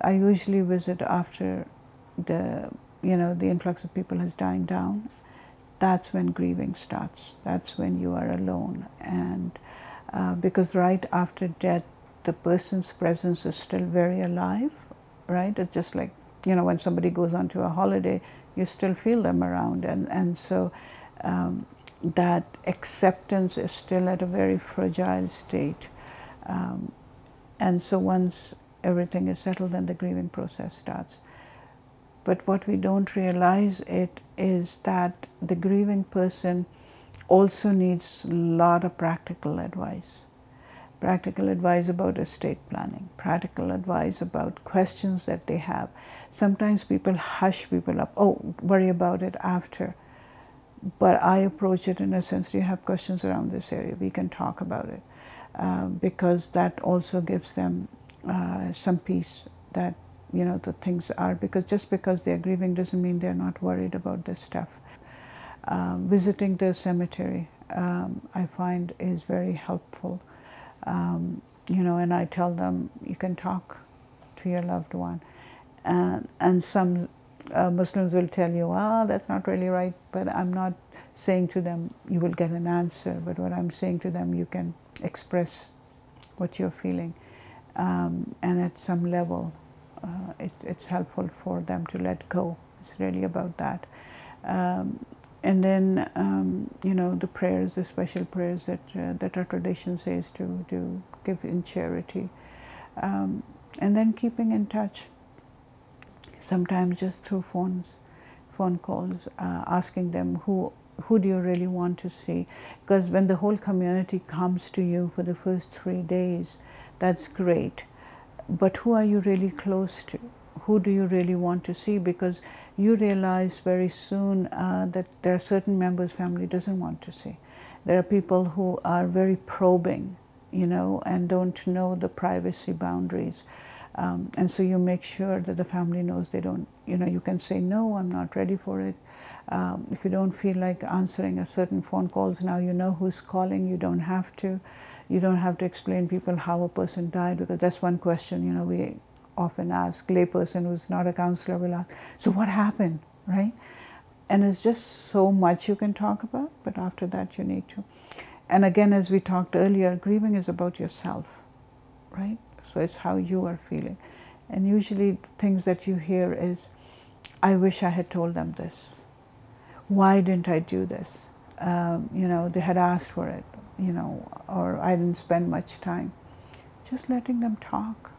I usually visit after the, you know, the influx of people is dying down. That's when grieving starts. That's when you are alone. And uh, because right after death, the person's presence is still very alive, right? It's just like, you know, when somebody goes on to a holiday, you still feel them around. And, and so um, that acceptance is still at a very fragile state. Um, and so once everything is settled, and the grieving process starts. But what we don't realize it is that the grieving person also needs a lot of practical advice. Practical advice about estate planning, practical advice about questions that they have. Sometimes people hush people up, oh, worry about it after. But I approach it in a sense, do you have questions around this area? We can talk about it. Uh, because that also gives them uh, some peace that you know the things are because just because they're grieving doesn't mean they're not worried about this stuff. Um, visiting the cemetery, um, I find, is very helpful. Um, you know, and I tell them you can talk to your loved one, and and some uh, Muslims will tell you, oh, that's not really right. But I'm not saying to them you will get an answer. But what I'm saying to them, you can express what you're feeling, um, and at some level, uh, it, it's helpful for them to let go. It's really about that. Um, and then, um, you know, the prayers, the special prayers that, uh, that our tradition says to, to give in charity. Um, and then keeping in touch, sometimes just through phones, phone calls, uh, asking them who, who do you really want to see? Because when the whole community comes to you for the first three days, that's great but who are you really close to? Who do you really want to see? Because you realize very soon uh, that there are certain members family doesn't want to see. There are people who are very probing, you know, and don't know the privacy boundaries. Um, and so you make sure that the family knows they don't, you know, you can say, no, I'm not ready for it. Um, if you don't feel like answering a certain phone calls now, you know who's calling, you don't have to. You don't have to explain people how a person died because that's one question, you know, we often ask, layperson who's not a counselor will ask, so what happened, right? And it's just so much you can talk about, but after that you need to. And again, as we talked earlier, grieving is about yourself, right? So it's how you are feeling. And usually things that you hear is, I wish I had told them this. Why didn't I do this? Um, you know, they had asked for it you know, or I didn't spend much time. Just letting them talk.